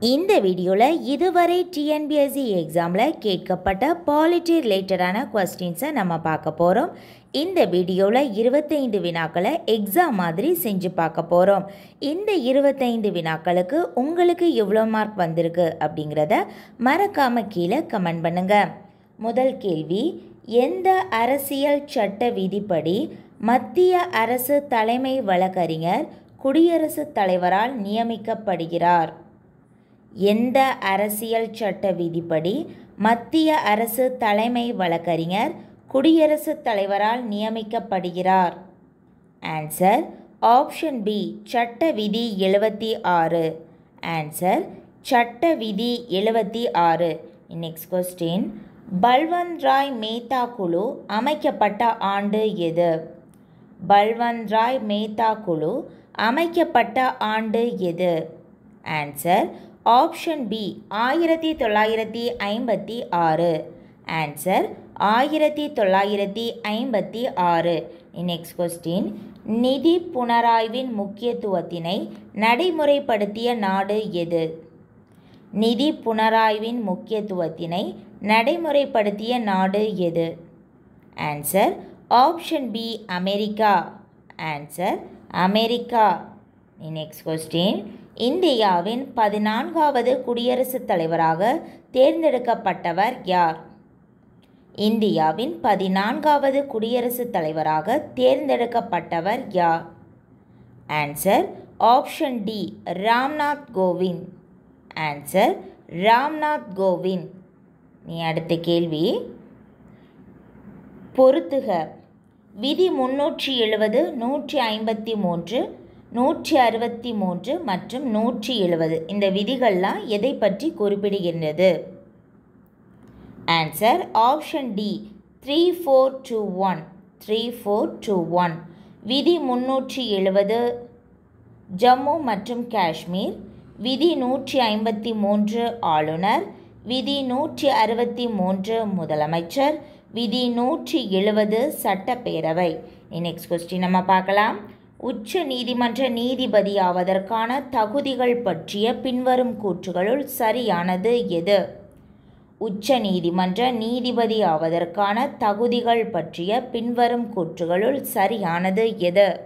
இந்த வீடியோவில் இதுவரை டிஎன்பிஎஸ்சி எக்ஸாமில் கேட்கப்பட்ட பாலிட்டி ரிலேட்டடான கொஸ்டின்ஸை நம்ம பார்க்க போகிறோம் இந்த வீடியோவில் இருபத்தைந்து வினாக்களை எக்ஸாம் மாதிரி செஞ்சு பார்க்க போகிறோம் இந்த இருபத்தைந்து வினாக்களுக்கு உங்களுக்கு எவ்வளோ மார்க் வந்திருக்கு அப்படிங்கிறத மறக்காமல் கீழே கமெண்ட் பண்ணுங்கள் முதல் கேள்வி எந்த அரசியல் சட்ட விதிப்படி மத்திய அரசு தலைமை வழக்கறிஞர் குடியரசுத் தலைவரால் நியமிக்கப்படுகிறார்? எந்த அரசியல் சட்ட விதிப்படி மத்திய அரசு தலைமை வழக்கறிஞர் குடியரசுத் தலைவரால் நியமிக்கப்படுகிறார்? ஆன்சர் ஆப்ஷன் பி சட்ட விதி எழுபத்தி ஆறு. ஆன்சர் சட்ட விதி எழுபத்தி ஆறு. நெக்ஸ்ட் கொஸ்டின் பல்வந்த் ராய் மேத்தா குழு அமைக்கப்பட்ட ஆண்டு எது? பல்வந்த் ராய் மேத்தா குழு அமைக்கப்பட்ட ஆண்டு எது? ஆன்சர் ஆப்ஷன் பி ஆயிரத்தி தொள்ளாயிரத்தி ஐம்பத்தி ஆறு. ஆன்சர் ஆயிரத்தி தொள்ளாயிரத்தி ஐம்பத்தி ஆறு. நெக்ஸ்ட் கொஸ்டின் நிதி புனராய்வின் முக்கியத்துவத்தினை நடைமுறைப்படுத்திய நாடு எது? நிதி புனராய்வின் முக்கியத்துவத்தினை நடைமுறைப்படுத்திய நாடு எது? Answer option B America answer America next question இந்தியாவின் பதினான்காவது குடியரசுத் தலைவராக தேர்ந்தெடுக்கப்பட்டவர் யார்? இந்தியாவின் பதினான்காவது குடியரசுத் தலைவராக தேர்ந்தெடுக்கப்பட்டவர் யார்? Answer option D Ramnath Kovind answer Ramnath Kovind நீ அடுத்த கேள்வி? பொருத்துக விதி முன்னூற்றி எழுபது நூற்றி ஐம்பத்தி மூன்று நூற்றி அறுபத்தி மூன்று மற்றும் நூற்றி எழுபது. இந்த விதிகள்லாம் எதை பற்றி குறிப்பிடுகின்றது? Answer option D three four two one three four two one விதி முன்னூற்றி எழுபது ஜம்மு மற்றும் காஷ்மீர். விதி நூற்றி ஐம்பத்தி மூன்று ஆளுநர். விதி நூற்றி அறுபத்தி மூன்று முதலமைச்சர். விதி நூற்றி எழுபது சட்டப்பேரவை. நெக்ஸ்ட் கொஸ்டின் நம்ம பார்க்கலாம். உச்ச நீதிமன்ற நீதிபதி ஆவதற்கான தகுதிகள் பற்றிய பின்வரும் கூற்றுகளுள் சரியானது எது? உச்ச நீதிமன்ற நீதிபதி ஆவதற்கான தகுதிகள் பற்றிய பின்வரும் கூற்றுகளுள் சரியானது எது?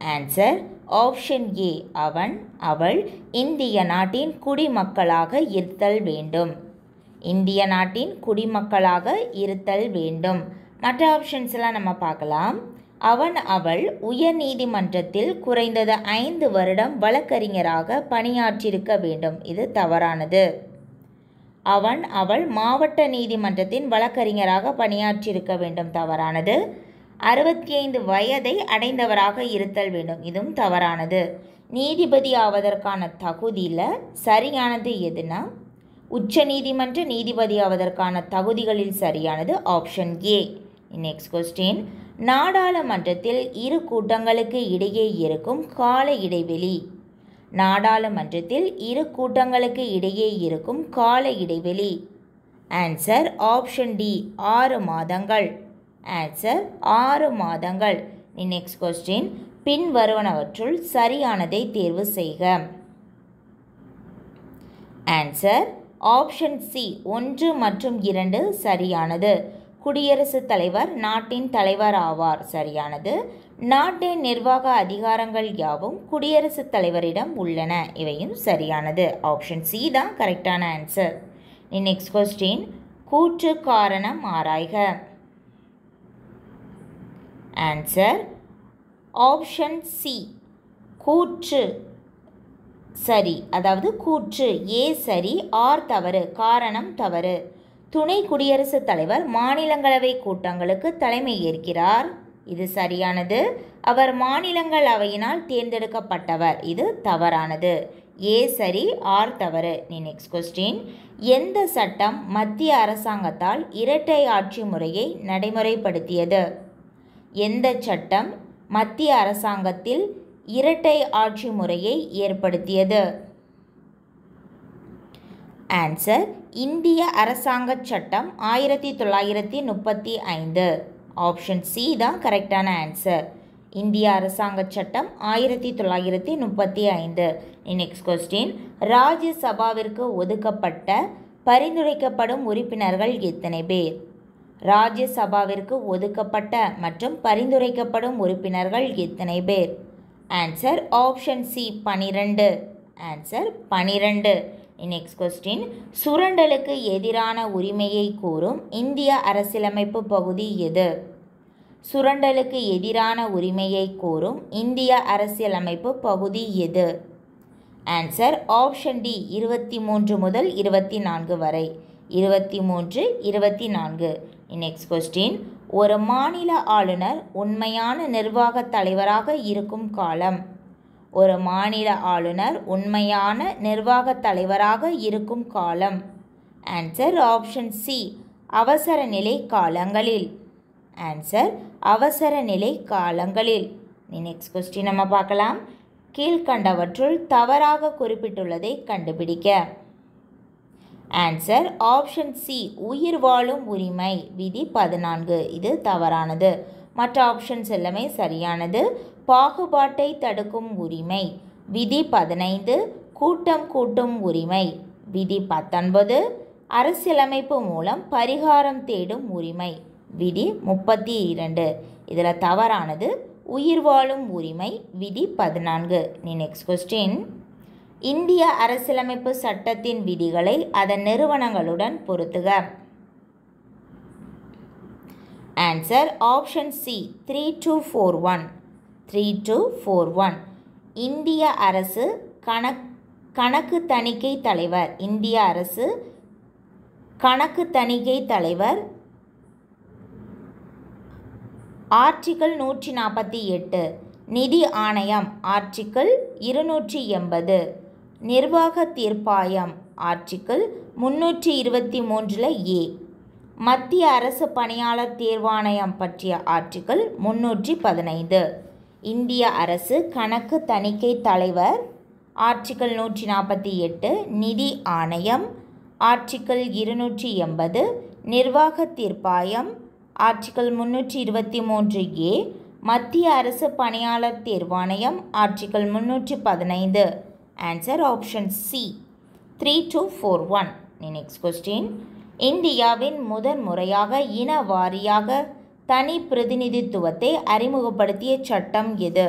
ஆன்சர் ஆப்ஷன் ஏ அவன் அவள் இந்திய நாட்டின் குடிமக்களாக இருத்தல் வேண்டும். இந்திய நாட்டின் குடிமக்களாக இருத்தல் வேண்டும். மற்ற ஆப்ஷன்ஸ் எல்லாம் நம்ம பார்க்கலாம். அவன் அவள் உயர் நீதிமன்றத்தில் குறைந்தது ஐந்து வருடம் வழக்கறிஞராக பணியாற்றியிருக்க வேண்டும். இது தவறானது. அவன் அவள் மாவட்ட நீதிமன்றத்தின் வழக்கறிஞராக பணியாற்றியிருக்க வேண்டும். தவறானது. அறுபத்தி ஐந்து வயதை அடைந்தவராக இருத்தல் வேண்டும். இதுவும் தவறானது. நீதிபதி ஆவதற்கான தகுதியில் சரியானது எதுனா? உச்ச நீதிமன்ற நீதிபதி ஆவதற்கான தகுதிகளில் சரியானது ஆப்ஷன் ஏ. நெக்ஸ்ட் கொஸ்டின் நாடாளுமன்றத்தில் இரு கூட்டங்களுக்கு இடையே இருக்கும் கால இடைவெளி. நாடாளுமன்றத்தில் இரு கூட்டங்களுக்கு இடையே இருக்கும் கால இடைவெளி. ஆன்சர் ஆப்ஷன் டி ஆறு மாதங்கள். ஆன்சர் ஆறு மாதங்கள். நெக்ஸ்ட் கொஸ்டின் பின் வருவனவற்றுள் சரியானதை தேர்வு செய்க. ஆன்சர் ஆப்ஷன் சி ஒன்று மற்றும் இரண்டு சரியானது. குடியரசுத் தலைவர் நாட்டின் தலைவர் ஆவார். சரியானது. நாட்டின் நிர்வாக அதிகாரங்கள் யாவும் குடியரசுத் தலைவரிடம் உள்ளன. இவையும் சரியானது. ஆப்ஷன் சி தான் கரெக்டான ஆன்சர். நெக்ஸ்ட் கொஸ்டின் கூற்று காரணம் ஆராய்க. ஆன்சர் ஆப்ஷன் சி கூற்று சரி. அதாவது கூற்று ஏ சரி ஆர் தவறு காரணம் தவறு. துணை குடியரசுத் தலைவர் மாநிலங்களவை கூட்டங்களுக்கு தலைமை ஏற்கிறார். இது சரியானது? அவர் மாநிலங்களவையினால் தேர்ந்தெடுக்கப்பட்டவர். இது தவறானது. ஏ சரி ஆர் தவறு. நீ நெக்ஸ்ட் கொஸ்டின் எந்த சட்டம் மத்திய அரசாங்கத்தால் இரட்டை ஆட்சி முறையை நடைமுறைப்படுத்தியது? எந்த சட்டம் மத்திய அரசாங்கத்தில் இரட்டை ஆட்சி முறையை ஏற்படுத்தியது? ஆன்சர் இந்திய அரசாங்க சட்டம் ஆயிரத்தி தொள்ளாயிரத்தி முப்பத்தி ஐந்து. ஆப்ஷன் சி தான் கரெக்டான ஆன்சர் இந்திய அரசாங்க சட்டம் ஆயிரத்தி தொள்ளாயிரத்தி முப்பத்தி ஐந்து. நெக்ஸ்ட் கொஸ்டின் ராஜ்யசபாவிற்கு ஒதுக்கப்பட்ட பரிந்துரைக்கப்படும் உறுப்பினர்கள் எத்தனை பேர்? ராஜ்யசபாவிற்கு ஒதுக்கப்பட்ட மற்றும் பரிந்துரைக்கப்படும் உறுப்பினர்கள் எத்தனை பேர்? ஆன்சர் ஆப்ஷன் சி பனிரெண்டு. ஆன்சர் பனிரெண்டு. நெக்ஸ்ட் கொஸ்டின் சுரண்டலுக்கு எதிரான உரிமையை கூறும் இந்திய அரசியலமைப்பு பகுதி எது? சுரண்டலுக்கு எதிரான உரிமையை கோரும் இந்திய அரசியலமைப்பு பகுதி எது? ஆன்சர் ஆப்ஷன் டி இருபத்தி மூன்று முதல் இருபத்தி நான்கு வரை. இருபத்தி மூன்று இருபத்தி நான்கு. நெக்ஸ்ட் கொஸ்டின் ஒரு மாநில ஆளுநர் உண்மையான நிர்வாக தலைவராக இருக்கும் காலம். ஒரு மாநில ஆளுநர் உண்மையான நிர்வாக தலைவராக இருக்கும் காலம். ஆன்சர் ஆப்ஷன் சி அவசர நிலை காலங்களில். ஆன்சர் அவசர நிலை காலங்களில். நெக்ஸ்ட் கொஸ்டின் நம்ம பார்க்கலாம். கீழ்கண்டவற்றுள் தவறாக குறிப்பிட்டுள்ளதை கண்டுபிடிக்க. ஆன்சர் ஆப்ஷன் சி உயிர் வாழும் உரிமை. விதி பதினான்கு. இது தவறானது. மற்ற ஆப்ஷன்ஸ் எல்லாமே சரியானது. பாகுபாட்டை தடுக்கும் உரிமை. விதி பதினைந்து கூட்டம் கூட்டும் உரிமை. விதி பத்தொன்பது அரசியலமைப்பு மூலம் பரிகாரம் தேடும் உரிமை. விதி முப்பத்தி இரண்டு இதில் தவறானது உயிர் வாழும் உரிமை. விதி பதினான்கு. நீ நெக்ஸ்ட் கொஸ்டின் இந்திய அரசியலமைப்பு சட்டத்தின் விதிகளை அதன் நிறுவனங்களுடன் பொருத்துக. Answer option C three two four one three two four one இந்திய அரசு கணக் கணக்கு தணிக்கை தலைவர் இந்திய அரசு கணக்கு தணிக்கை தலைவர். ஆர்டிக்கிள் நூற்றி நாற்பத்தி எட்டு நிதி ஆணையம் ஆர்டிக்கிள் இருநூற்றி எண்பது நிர்வாக தீர்ப்பாயம் ஆர்டிக்கிள் முன்னூற்றி இருபத்தி மூன்றில் ஏ. மத்திய அரசு பணியாளர் தேர்வாணையம் பற்றிய ஆர்டிக்கிள் முன்னூற்றி பதினைந்து. இந்திய அரசு கணக்கு தணிக்கை தலைவர். ஆர்டிக்கிள் நூற்றி நாற்பத்தி எட்டு நிதி ஆணையம். ஆர்டிக்கிள் இருநூற்றி எண்பது நிர்வாக தீர்ப்பாயம். ஆர்டிக்கிள் முன்னூற்றி இருபத்தி மூன்று ஏ மத்திய அரசு பணியாளர் தேர்வாணையம். ஆர்டிக்கிள் முன்னூற்றி பதினைந்து. Answer option C three two four one next question இந்தியாவின் முதன் முறையாக இன வாரியாக தனி பிரதிநிதித்துவத்தை அறிமுகப்படுத்திய சட்டம் எது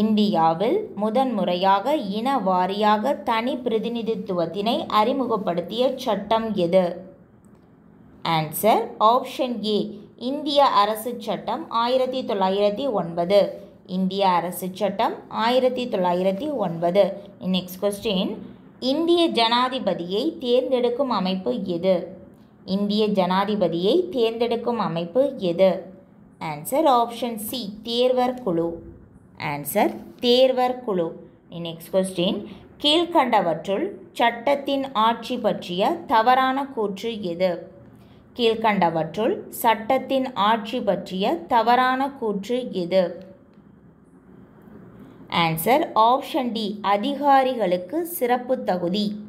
இந்தியாவில் முதன்முறையாக இன வாரியாக தனி பிரதிநிதித்துவத்தினை அறிமுகப்படுத்திய சட்டம் எது ஆன்சர் ஆப்ஷன் ஏ இந்திய அரசு சட்டம் ஆயிரத்தி தொள்ளாயிரத்தி ஒன்பது. இந்திய அரசு சட்டம் ஆயிரத்தி தொள்ளாயிரத்தி ஒன்பது. நெக்ஸ்ட் கொஸ்டின் இந்திய ஜனாதிபதியை தேர்ந்தெடுக்கும் அமைப்பு எது? இந்திய ஜனாதிபதியை தேர்ந்தெடுக்கும் அமைப்பு எது? ஆன்சர் ஆப்ஷன் சி தேர்வர் குழு. ஆன்சர் தேர்வர் குழு. நெக்ஸ்ட் கொஸ்டின் கீழ்கண்டவற்றுள் சட்டத்தின் ஆட்சி பற்றிய தவறான கூற்று எது? கீழ்கண்டவற்றுள் சட்டத்தின் ஆட்சி பற்றிய தவறான கூற்று எது? ஆன்சர் ஆப்ஷன் டி அதிகாரிகளுக்கு சிறப்பு தகுதி.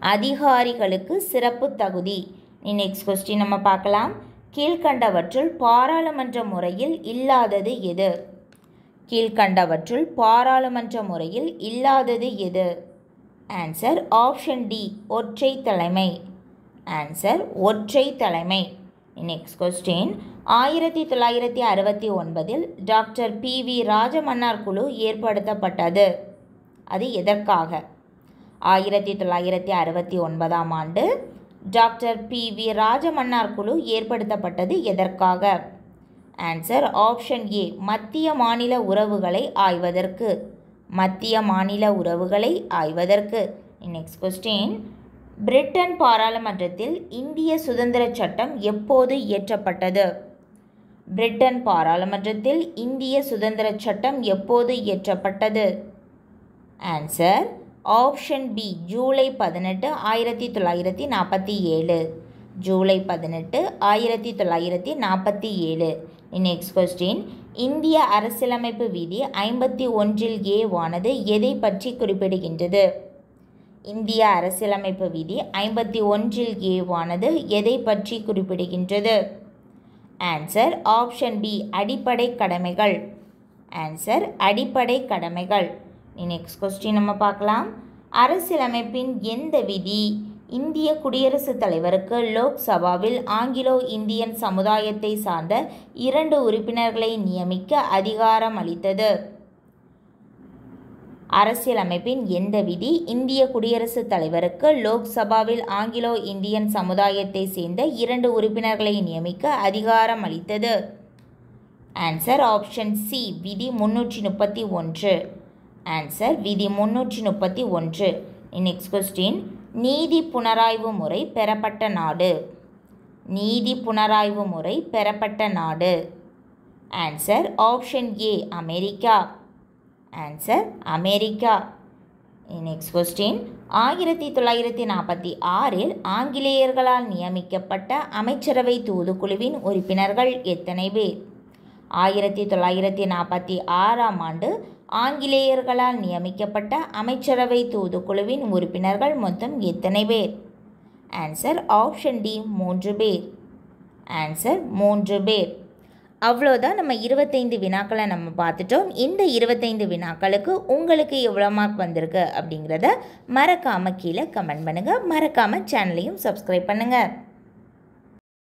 அதிகாரிகளுக்கு சிறப்பு தகுதி. நெக்ஸ்ட் கொஸ்டின் நம்ம பார்க்கலாம். கீழ்கண்டவற்றுள் பாராளுமன்ற முறையில் இல்லாதது எது? கீழ்கண்டவற்றுள் பாராளுமன்ற முறையில் இல்லாதது எது? ஆன்சர் ஆப்ஷன் டி ஒற்றை தலைமை. ஆன்சர் ஒற்றை தலைமை. நெக்ஸ்ட் கொஸ்டின் ஆயிரத்தி தொள்ளாயிரத்தி அறுபத்தி ஒன்பதில் டாக்டர் பி வி ராஜமன்னார் குழு ஏற்படுத்தப்பட்டது. அது எதற்காக? ஆயிரத்தி தொள்ளாயிரத்தி அறுபத்தி ஒன்பதாம் ஆண்டு டாக்டர் பி வி ராஜமன்னார் குழு ஏற்படுத்தப்பட்டது எதற்காக? ஆன்சர் ஆப்ஷன் ஏ மத்திய மாநில உறவுகளை ஆய்வதற்கு. மத்திய மாநில உறவுகளை ஆய்வதற்கு. நெக்ஸ்ட் கொஸ்டின் பிரிட்டன் பாராளுமன்றத்தில் இந்திய சுதந்திர சட்டம் எப்போது இயற்றப்பட்டது? பிரிட்டன் பாராளுமன்றத்தில் இந்திய சுதந்திர சட்டம் எப்போது இயற்றப்பட்டது? ஆன்சர் ஆப்ஷன் பி ஜூலை பதினெட்டு ஆயிரத்தி தொள்ளாயிரத்தி நாற்பத்தி ஏழு. ஜூலை பதினெட்டு ஆயிரத்தி தொள்ளாயிரத்தி நாற்பத்தி ஏழு. நெக்ஸ்ட் கொஸ்டின் இந்திய அரசியலமைப்பு விதி ஐம்பத்தி ஒன்றில் ஏவானது எதை பற்றி குறிப்பிடுகின்றது? இந்திய அரசியலமைப்பு விதி ஐம்பத்தி ஒன்றில் ஏவானது எதை பற்றி குறிப்பிடுகின்றது? ஆன்சர் ஆப்ஷன் பி அடிப்படை கடமைகள். ஆன்சர் அடிப்படை கடமைகள். நெக்ஸ்ட் கொஸ்டின் நம்ம பார்க்கலாம். அரசியலமைப்பின் எந்த விதி இந்திய குடியரசுத் தலைவருக்கு லோக்சபாவில் ஆங்கிலோ இந்தியன் சமுதாயத்தை சார்ந்த இரண்டு உறுப்பினர்களை நியமிக்க அதிகாரம் அளித்தது? அரசியலமைப்பின் எந்த விதி? இந்திய குடியரசுத் தலைவருக்கு லோக்சபாவில் ஆங்கிலோ இந்தியன் சமுதாயத்தை சேர்ந்த இரண்டு உறுப்பினர்களை நியமிக்க அதிகாரம் அளித்தது. ஆன்சர் ஆப்ஷன் சி விதி முன்னூற்றி முப்பத்தி ஒன்று. ஆன்சர் விதி முன்னூற்றி முப்பத்தி ஒன்று. Next question. நீதி புனராய்வு முறை பெறப்பட்ட நாடு. நீதி புனராய்வு முறை பெறப்பட்ட நாடு. Answer option A America. Answer America next question ஆயிரத்தி தொள்ளாயிரத்தி நாற்பத்தி ஆறில் ஆங்கிலேயர்களால் நியமிக்கப்பட்ட அமைச்சரவை தூதுக்குழுவின் உறுப்பினர்கள் எத்தனை பேர்? ஆயிரத்தி தொள்ளாயிரத்தி நாற்பத்தி ஆறாம் ஆண்டு ஆங்கிலேயர்களால் நியமிக்கப்பட்ட அமைச்சரவை தூதுக்குழுவின் உறுப்பினர்கள் மொத்தம் எத்தனை பேர்? ஆன்சர் ஆப்ஷன் டி மூன்று பேர். ஆன்சர் மூன்று பேர். அவ்வளோதான் நம்ம இருபத்தைந்து வினாக்களை நம்ம பார்த்துட்டோம். இந்த இருபத்தைந்து வினாக்களுக்கு உங்களுக்கு எவ்வளோ மார்க் வந்திருக்கு அப்படிங்கிறத மறக்காமல் கீழே கமெண்ட் பண்ணுங்கள் மறக்காமல் சேனலையும் சப்ஸ்கிரைப் பண்ணுங்கள்